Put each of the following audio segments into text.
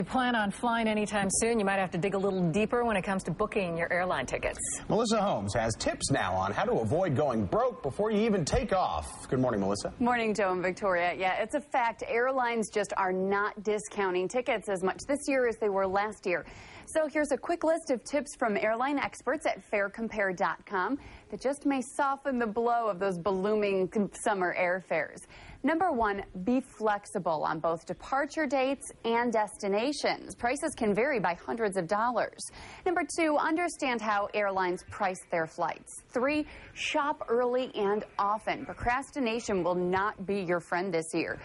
you plan on flying anytime soon, you might have to dig a little deeper when it comes to booking your airline tickets. Melissa Holmes has tips now on how to avoid going broke before you even take off. Good morning, Melissa. Morning, Joe and Victoria. Yeah, it's a fact. Airlines just are not discounting tickets as much this year as they were last year. So here's a quick list of tips from airline experts at farecompare.com that just may soften the blow of those ballooning summer airfares. Number one, be flexible on both departure dates and destinations. Prices can vary by hundreds of dollars. Number two, understand how airlines price their flights. Three, shop early and often. Procrastination will not be your friend this year.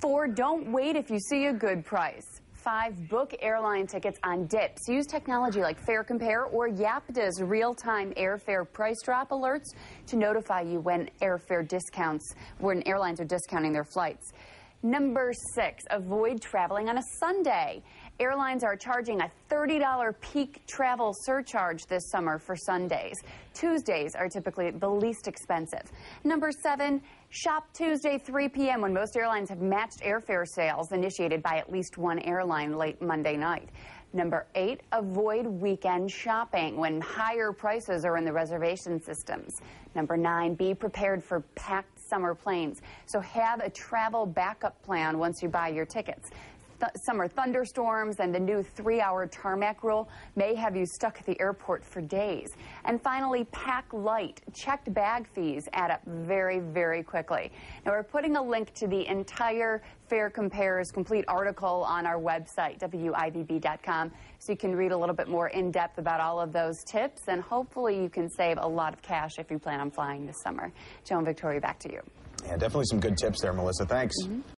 Four, don't wait if you see a good price five, book airline tickets on dips. Use technology like Fare Compare or Yapta's real-time airfare price drop alerts to notify you when airfare discounts, when airlines are discounting their flights. Number six, avoid traveling on a Sunday. Airlines are charging a $30 peak travel surcharge this summer for Sundays. Tuesdays are typically the least expensive. Number seven, shop Tuesday 3 p.m. when most airlines have matched airfare sales initiated by at least one airline late Monday night. Number eight, avoid weekend shopping when higher prices are in the reservation systems. Number nine, be prepared for packed summer planes. So have a travel backup plan once you buy your tickets. Th summer thunderstorms and the new three-hour tarmac rule may have you stuck at the airport for days. And finally, pack light. Checked bag fees add up very, very quickly. Now, we're putting a link to the entire Fare Compares complete article on our website, WIVB.com, so you can read a little bit more in depth about all of those tips, and hopefully you can save a lot of cash if you plan on flying this summer. Joan Victoria, back to you. Yeah, definitely some good tips there, Melissa. Thanks. Mm -hmm.